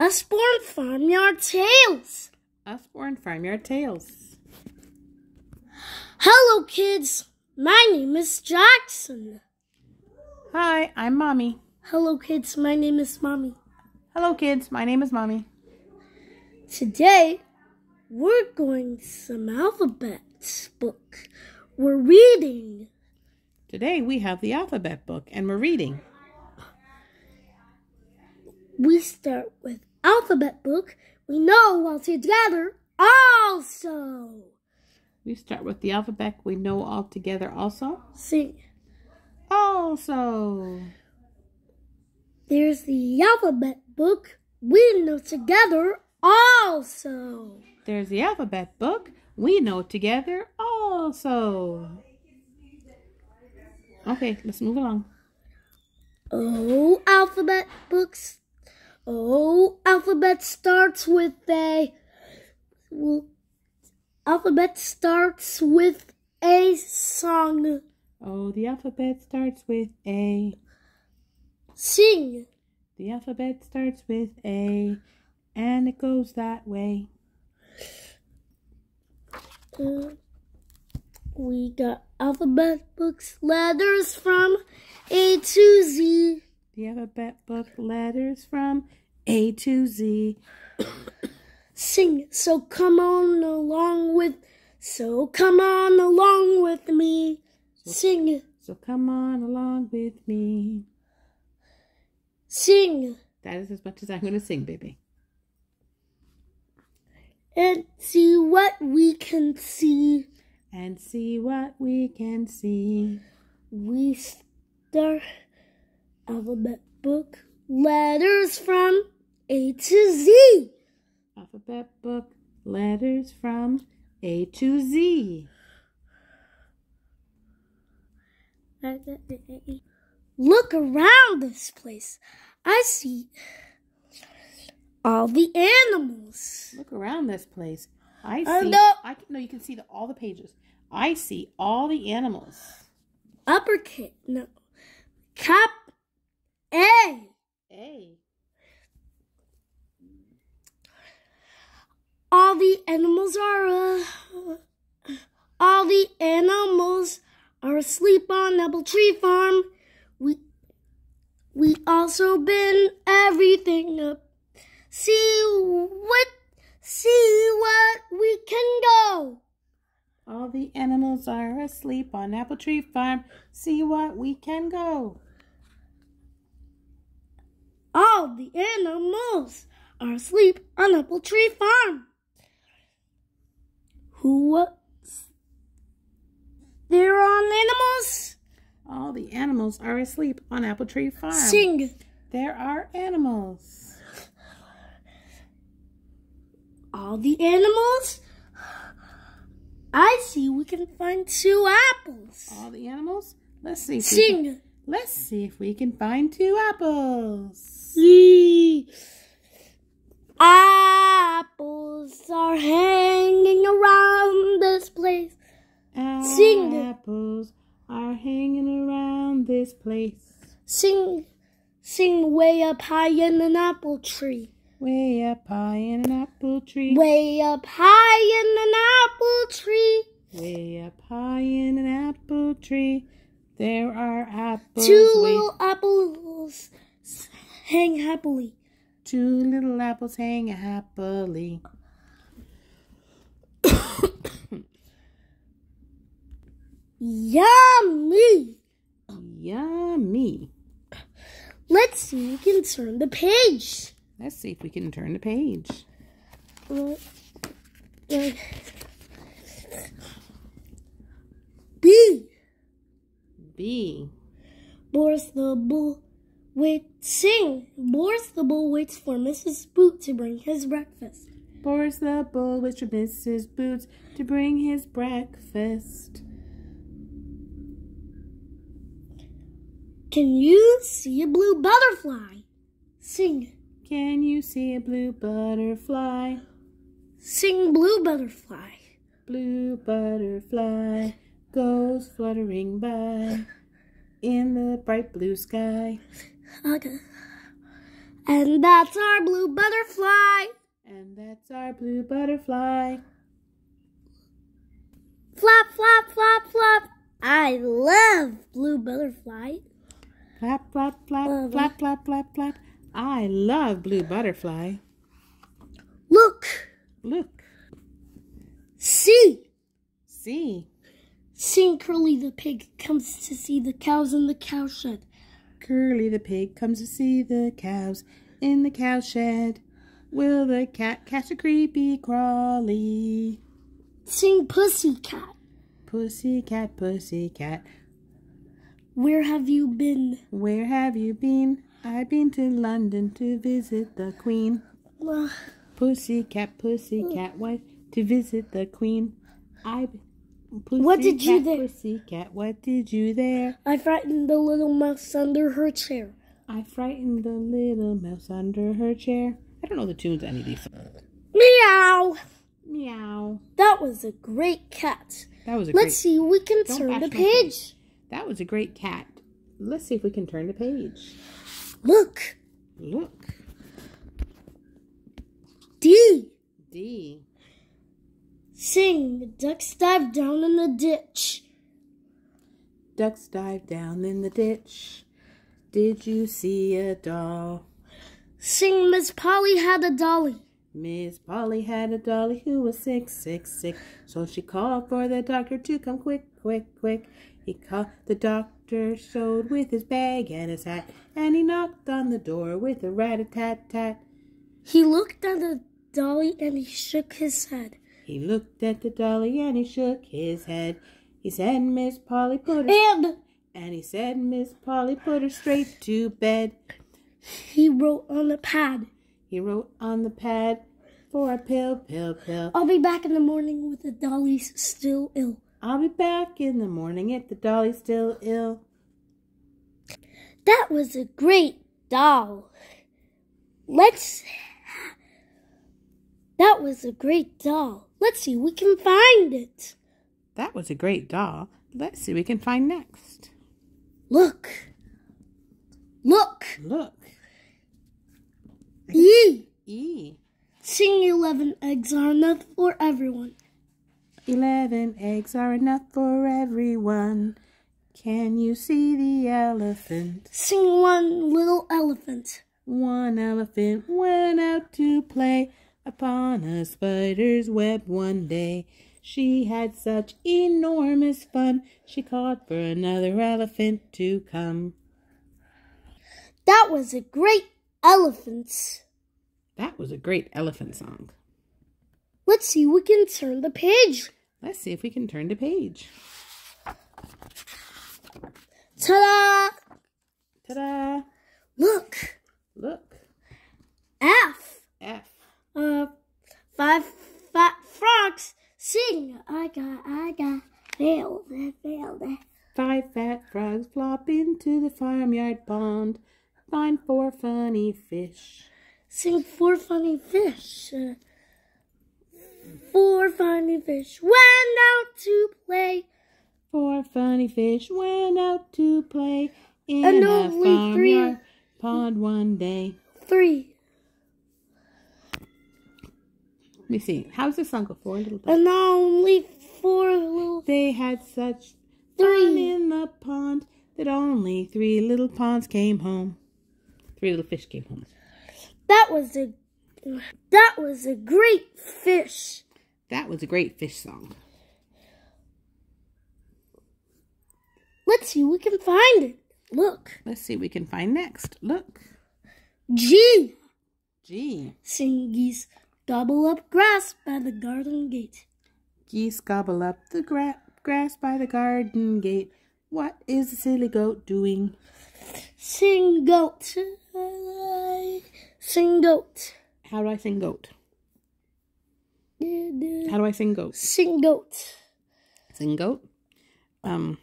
Usborne Farmyard Tales. Usborne Farmyard Tales. Hello, kids. My name is Jackson. Hi, I'm Mommy. Hello, kids. My name is Mommy. Hello, kids. My name is Mommy. Today, we're going to some alphabet book. We're reading. Today we have the alphabet book and we're reading. We start with alphabet book. We know all together also. We start with the alphabet we know all together also. Sing. Also. There's the alphabet book. We know together also. There's the alphabet book. We know together also. Okay, let's move along. Oh, alphabet books. Oh, alphabet starts with a. Well, alphabet starts with a song. Oh, the alphabet starts with A. Sing. The alphabet starts with A, and it goes that way. Uh, we got alphabet books, letters from A to Z. The alphabet book letters from A to Z. Sing. So come on along with. So come on along with me. Sing. So come on along with me. Sing. That is as much as I'm going to sing, baby. And see what we can see. And see what we can see. We start alphabet book letters from A to Z. Alphabet book letters from A to Z. Look around this place. I see all the animals. Look around this place. I Uh, see. no. I can, no, you can see the, all the pages. I see all the animals. Uppercase. No. Cap A. A. All the animals are uh, all the animals are asleep on Apple Tree Farm. We we also been everything up. See what see what we can go. All the animals are asleep on Apple Tree Farm. See what we can go. All the animals are asleep on Apple Tree Farm. Who was there on animals? All the animals are asleep on Apple Tree Farm. Sing. There are animals. All the animals? I see we can find two apples. All the animals? Let's see. Sing. Let's see if we can find two apples. See. Apples are hanging around this place. Sing. Apples are hanging around this place. Sing. Sing way up high in an apple tree. Way up high in an apple tree. Way up high in an apple tree. Way up high in an apple tree. There are apples. Two little apples hang happily. Two little apples hang happily. Yummy! Yummy. Let's see if we can turn the page. Let's see if we can turn the page. Uh, uh, B. B. Boris the Bull wait sing. Boris the Bull waits for Mrs. Boot to bring his breakfast. Boris the bull waits for Mrs. Boots to bring his breakfast. Can you see a blue butterfly? Sing. Can you see a blue butterfly? Sing blue butterfly. Blue butterfly goes fluttering by in the bright blue sky. Okay. And that's our blue butterfly. And that's our blue butterfly. Flap, flap, flap, flap. I love blue butterfly. Flap, flap, flap, Love flap, flap, flap, flap. I love blue butterfly. Look, Look, see. see. Seeing Curly the pig comes to see the cows in the cowshed. Curly the pig comes to see the cows in the cow shed. Will the cat catch a creepy crawly? Sing Pussy Cat. Pussy cat, pussy cat, Where have you been? where have you been? I've been to London to visit the Queen. Pussy cat, pussy cat, what to visit the Queen? I. Pussy What did you cat, there? Pussy cat, what did you there? I frightened the little mouse under her chair. I frightened the little mouse under her chair. I don't know the tunes any of these. songs. Meow. Meow. That was a great cat. That was a great cat. Let's great. see, we can Don't turn the page. That was a great cat. Let's see if we can turn the page. Look, Look. D. D. Sing, ducks dive down in the ditch. Ducks dive down in the ditch. Did you see a doll? Sing, Miss Polly had a dolly. Miss Polly had a dolly who was sick, sick, sick. So she called for the doctor to come quick, quick, quick. He called the doctor, showed with his bag and his hat, and he knocked on the door with a rat a tat tat. He looked at the dolly and he shook his head. He looked at the dolly and he shook his head. He said, Miss Polly, put her. And And he said, Miss Polly, put her straight to bed. he wrote on a pad, He wrote on the pad for a pill, pill, pill. I'll be back in the morning with the dollies still ill. I'll be back in the morning if the dolly's still ill. That was a great doll. Let's. That was a great doll. Let's see, we can find it. That was a great doll. Let's see we can find next. Look. Look. Look. E. E. Sing 11 eggs are enough for everyone. Eleven eggs are enough for everyone. Can you see the elephant? Sing one little elephant. One elephant went out to play upon a spider's web one day. She had such enormous fun, she called for another elephant to come. That was a great elephant. That was a great elephant song. Let's see, we can turn the page. Let's see if we can turn the page. Ta da! Ta-da! Look. Look. F. F. Uh, five fat frogs sing. I got, I got, failed, failed. Five fat frogs flop into the farmyard pond. Find four funny fish. Sing four funny fish. Uh, four funny fish went out to play. Four funny fish went out to play in And a farmyard pond one day. Three. Let me see. How's this song go? Four little. And only four little. They had such fun Three. in the pond that only three little ponds came home. Three little fish came home. That was a. That was a great fish. That was a great fish song. Let's see, we can find it. Look. Let's see we can find next. Look. G. G. Sing geese gobble up grass by the garden gate. Geese gobble up the gra- grass by the garden gate. What is the silly goat doing? Sing goat. Sing goat. How do I sing goat? How do I sing goat? Sing goat. Sing goat. Um,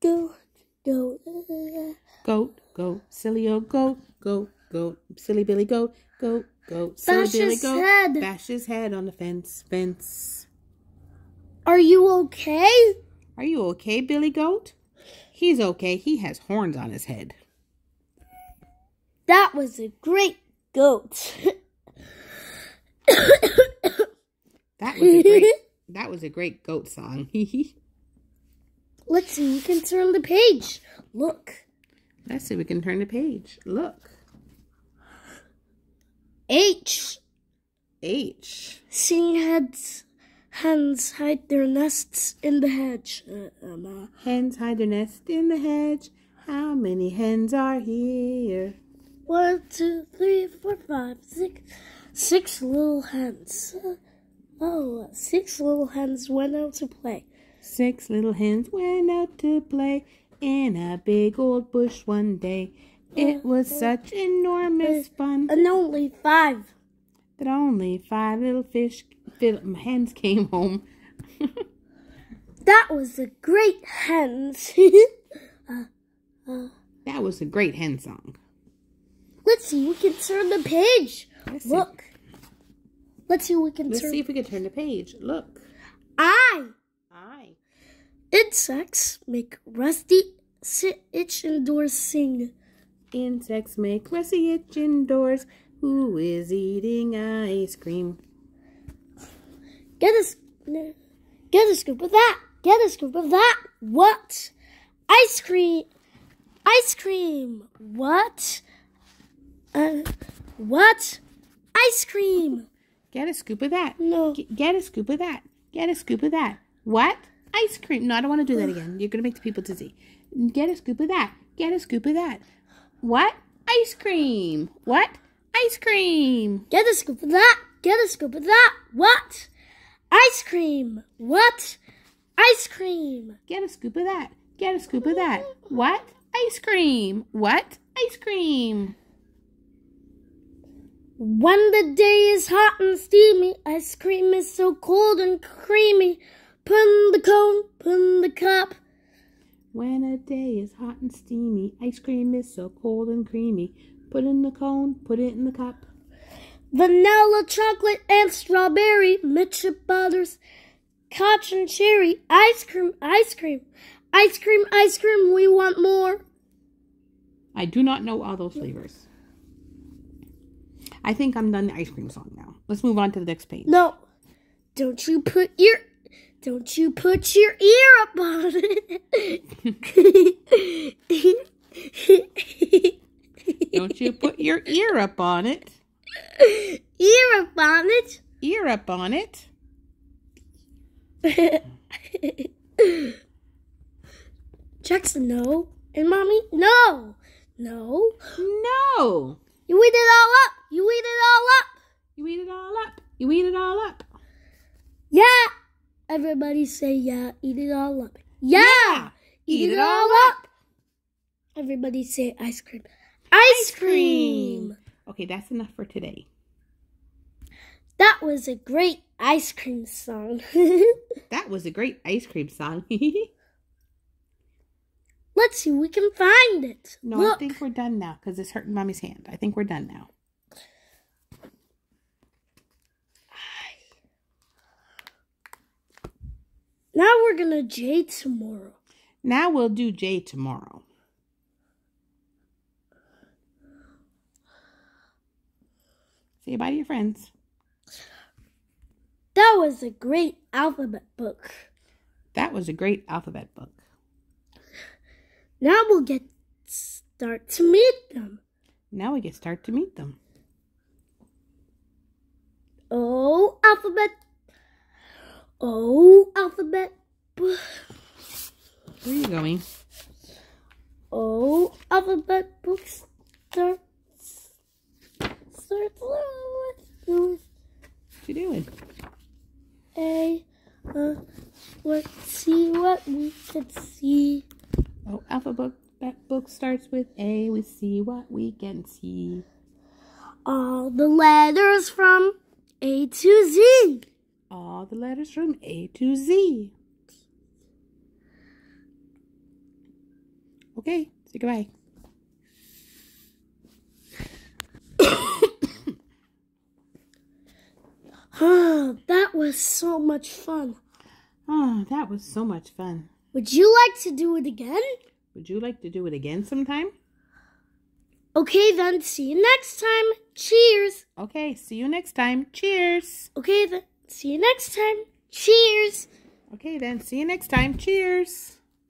Goat. Goat. goat, goat, silly old goat, goat, goat, silly Billy goat, goat, goat, silly Bash Billy his goat. head. Bash his head on the fence, fence. Are you okay? Are you okay, Billy Goat? He's okay. He has horns on his head. That was a great goat. That was a great. that was a great goat song. Let's see, we can turn the page. Look. Let's see. We can turn the page. Look. H. H. Seeing heads, hens hide their nests in the hedge. Uh, um, uh, Hens hide their nest in the hedge. How many hens are here? one, two, three, four, five, six. Six little hens. Uh, Oh, six little hens went out to play. Six little hens went out to play in a big old bush one day. It was such enormous fun And only five. that only five little fish hens came home. That was a great hens. Uh, uh. That was a great hen song. Let's see, we can turn the page. Let's see. Look. Let's see, we can Let's see if we can turn the page. Look. I. Aye. Insects make rusty sit itch indoors sing. Insects make Rusty itch indoors. Who is eating ice cream? Get a get a scoop of that. Get a scoop of that. What? Ice cream. Ice cream. What? Uh, what? Ice cream. Get a scoop of that. No. G- Get a scoop of that. Get a scoop of that. What? Ice cream. No, I don't want to do that again. You're going to make the people dizzy. Get a scoop of that. Get a scoop of that. What? Ice cream. What? Ice cream. Get a scoop of that. Get a scoop of that. What? Ice cream. What? Ice cream. Get a scoop of that. Get a scoop of that. What? Ice cream. What? Ice cream. When the day is hot and steamy, ice cream is so cold and creamy. Put in the cone, put in the cup. When a day is hot and steamy, ice cream is so cold and creamy. Put it in the cone, put it in the cup. Vanilla, chocolate, and strawberry, mixture butters, cotch and cherry, ice cream, ice cream, ice cream, ice cream. We want more. I do not know all those flavors. I think I'm done the ice cream song now. Let's move on to the next page. No, don't you put your, don't you put your ear up on it. Don't you put your ear up on it. ear up on it. Ear up on it. Jackson, no. And mommy, no. No. No. You eat it all up. You eat it all up. You eat it all up. You eat it all up. Yeah. Everybody say yeah. Eat it all up. Yeah. Eat, it all up. Everybody say ice cream. Ice cream. Okay, that's enough for today. That was a great ice cream song. That was a great ice cream song. Let's see if we can find it. no, I think we're done now because it's hurting mommy's hand. I think we're done now. Now we're gonna J tomorrow. Now we'll do J tomorrow. Say bye to your friends. That was a great alphabet book. That was a great alphabet book. Now we'll get start to meet them. Now we get start to meet them. Oh, alphabet. Oh, alphabet. book. Where are you going? Oh, alphabet book starts. Starts with What you doing? A. Uh, let's see what we can see. Oh, alphabet book starts with A. We see what we can see. All the letters from A to Z. All the letters from A to Z. Okay, say goodbye. Oh, that was so much fun. Oh, that was so much fun. Would you like to do it again? Would you like to do it again sometime? Okay, then. See you next time. Cheers. Okay, see you next time. Cheers. Okay, then. See you next time. Cheers. Okay, then. See you next time. Cheers.